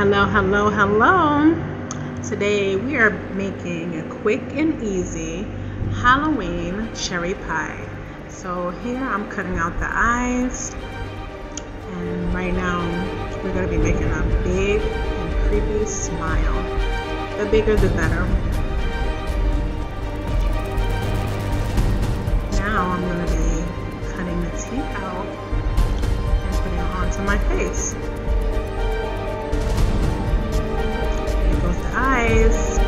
Hello, hello, hello. Today we are making a quick and easy Halloween cherry pie. So here I'm cutting out the eyes and right now we're going to be making a big and creepy smile. The bigger the better. Now I'm going to be cutting the teeth out and putting it onto my face. Here